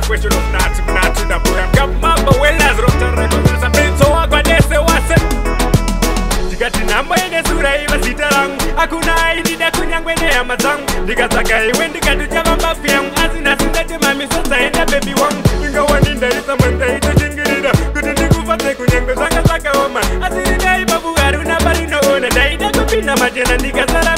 kucha kwetu nomnati mnati ndabuya ngamambo welazro tarekoasa menso wakwanese wase ndikati nhambo inesura iva zita rangu akuna aidida kunyangwe nehama dzangu ndikatsaka iwe ndikati chava mbapu yangu asi nhasi ndati mamiso dzaenda bebi wangu ingawani ndaisamwe ndaitochingirira kuti ndikufa dzekunyangwe zvanga zvakaoma asi rinaibabuvaruna parinoona ndaida kupinda majena ndikasara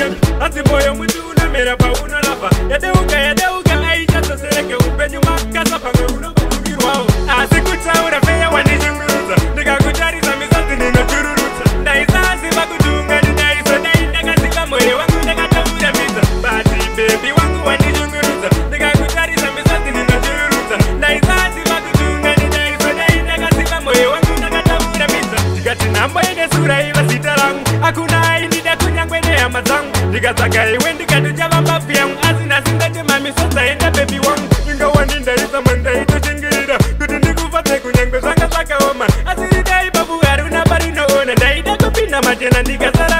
ndiyami atsimbo yomuti unomera paunorapa yadeuka yadeuka aichatosereke upenyu makasa pamwe unobatumirwawo asi kutaura peya wandichingurudza ndikakutarisa misodzi ndinochururutsa ndaisaziva kuti ungani naiso dai ndakasika mweya wangu ndakatauramidza bati bebi wangu wandichingurudza ndikakutarisa misodzi ndinochururutsa ndaisaziva kuti ungani naiso dai ndakasika mweya wangu ndakatauramidza ndikati nhambo inesurai vazita rangu ndikatsakaiwe ndikatochava mbabvu yangu asi nhasi ndatemamisodzaenda bebi wangu ingawandi ndaisama ndaitochengerera kuti ndikufadzai kunyange zvanga zvakaoma asi ridai babu ari kunapa rinoona ndaida kupinda matena ndikasara